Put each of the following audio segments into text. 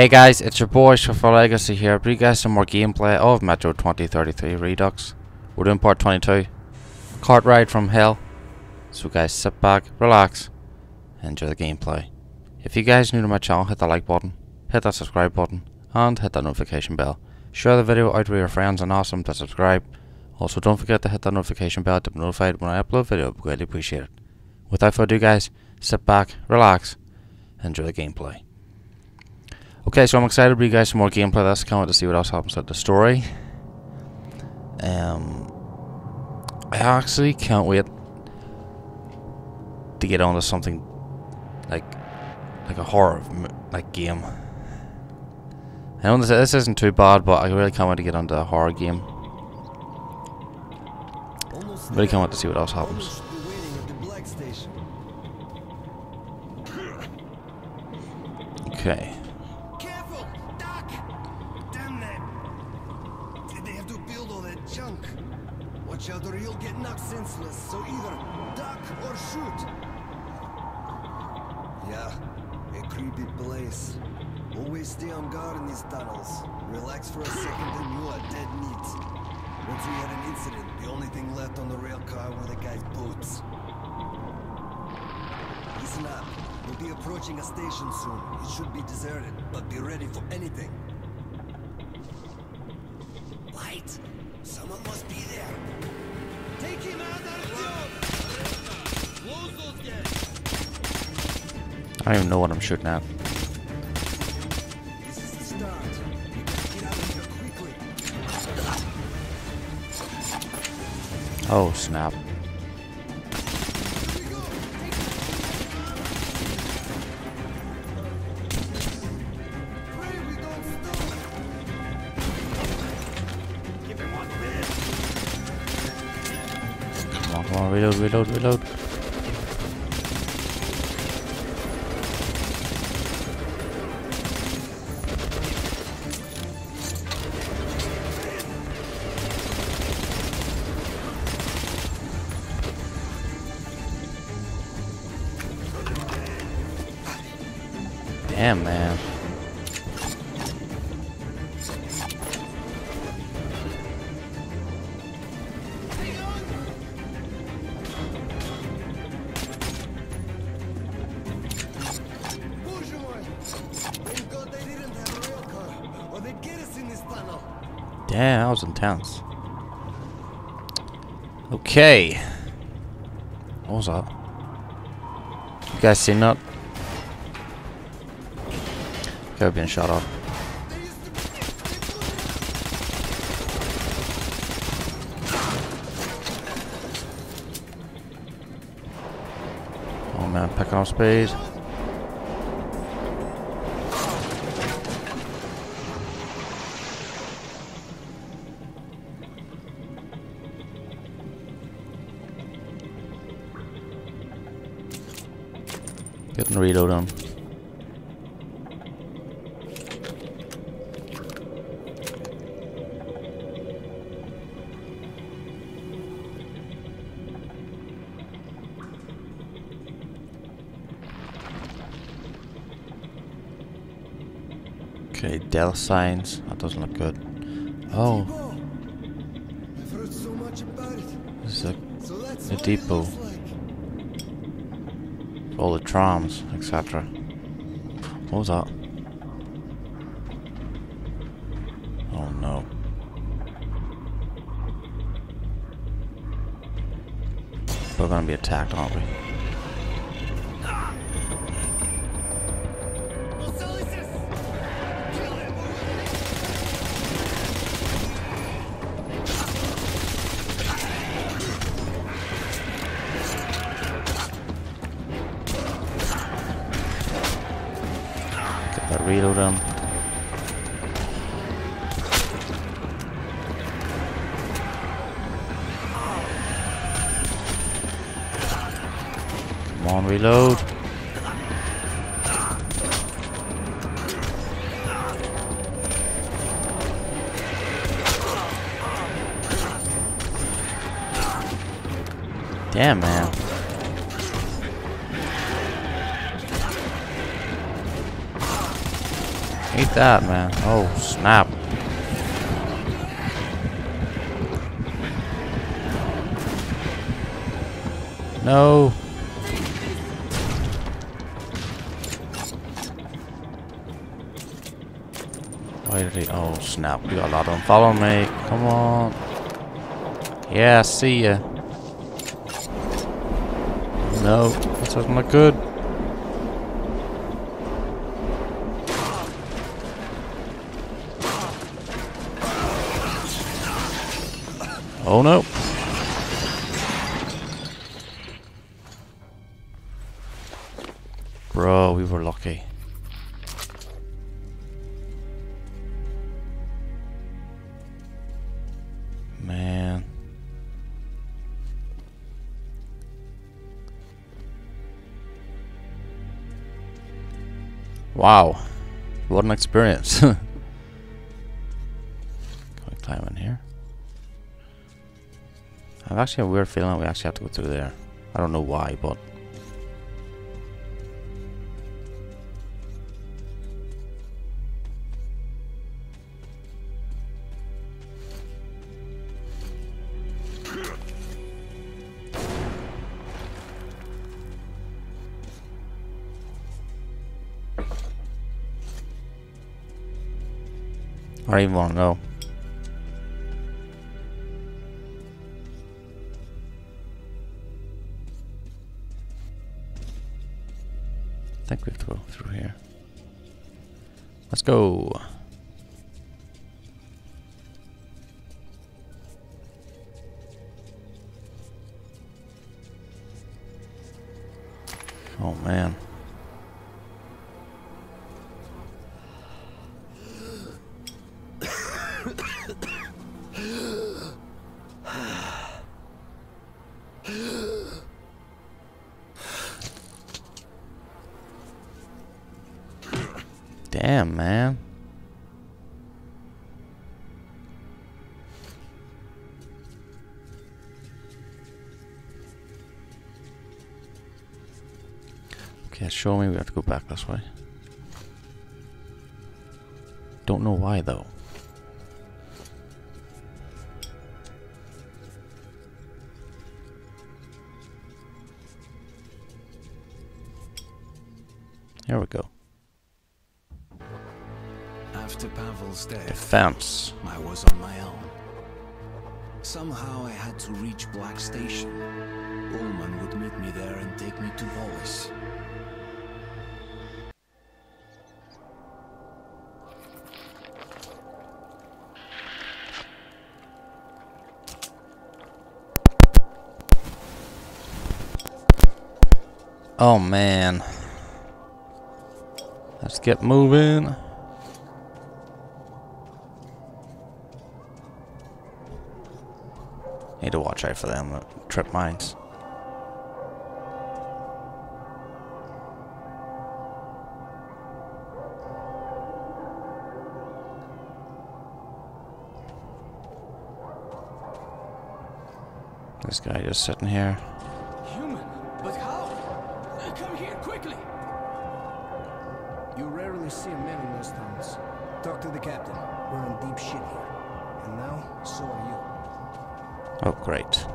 Hey guys, it's your boy Swiftor Legacy here, bring you guys some more gameplay of Metro 2033 Redux. We're doing part 22. Cart ride from hell. So guys sit back, relax, and enjoy the gameplay. If you guys new to my channel, hit the like button, hit that subscribe button, and hit that notification bell. Share the video out with your friends and ask them to subscribe. Also don't forget to hit that notification bell to be notified when I upload a video, I'd greatly appreciate it. Without further ado guys, sit back, relax, and enjoy the gameplay. Okay, so I'm excited to bring you guys some more gameplay. That's can't wait to see what else happens with the story. Um, I actually can't wait to get onto something like like a horror like game. I know this, this isn't too bad, but I really can't wait to get onto a horror game. Really can't wait to see what else happens. Or you'll get knocked senseless, so either duck or shoot. Yeah, a creepy place. Always stay on guard in these tunnels. Relax for a second and you are dead meat. Once we had an incident, the only thing left on the rail car were the guy's boots. Listen up. We'll be approaching a station soon. It should be deserted, but be ready for anything. I don't even know what I'm shooting at. Oh snap. Come on, come on, reload, reload, reload. This man. Damn, that was intense. Okay. What was that? You guys seen that? Guy being shot be Oh man, picking off speed. Getting reload on. Okay, Dell signs. That doesn't look good. Oh, I've heard so much about it. this is a, So The depot. like. all the trams, etc. What was that? Oh no. We're gonna be attacked, aren't we? Reload on. Come on, reload. Damn, man. Eat that, man. Oh, snap. No. Why did he? Oh, snap. We got a lot of them. Follow me. Come on. Yeah, see ya. No, this doesn't good. Oh no. Bro, we were lucky. Man. Wow. What an experience. I've actually a weird feeling we actually have to go through there. I don't know why, but I don't even want to know. Let's go. Oh man. Damn, man. Okay, show me we have to go back this way. Don't know why though. Here we go. After Pavel's death, Defense. I was on my own. Somehow I had to reach Black Station. Ulman would meet me there and take me to Voice. Oh man. Let's get moving. Need to watch out for them trip mines. This guy just sitting here. Human? But how? Come here, quickly! You rarely see a man in those towns. Talk to the captain. We're in deep shit here. And now, so are you. Oh, great.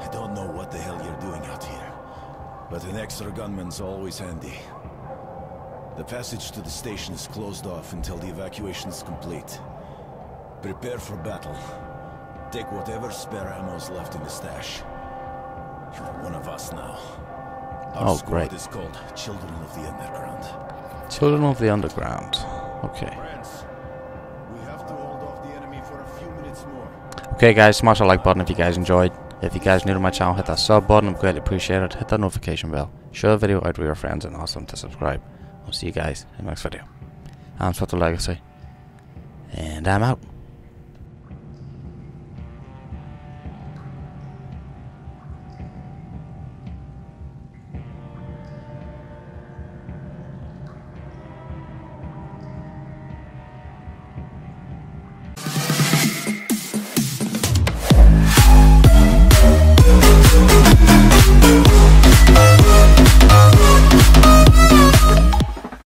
I don't know what the hell you're doing out here, but an extra gunman's always handy. The passage to the station is closed off until the evacuation is complete. Prepare for battle. Take whatever spare ammo's left in the stash. You're one of us now. Our Oh, squad great. is called Children of the Underground. Children of the Underground. Okay. Friends, Okay, guys, smash that like button if you guys enjoyed. If you guys new to my channel, hit that sub button. I'm greatly appreciated. Hit that notification bell. Share the video out with your friends and ask them to subscribe. I'll see you guys in the next video. I'm Swiftor Legacy. And I'm out.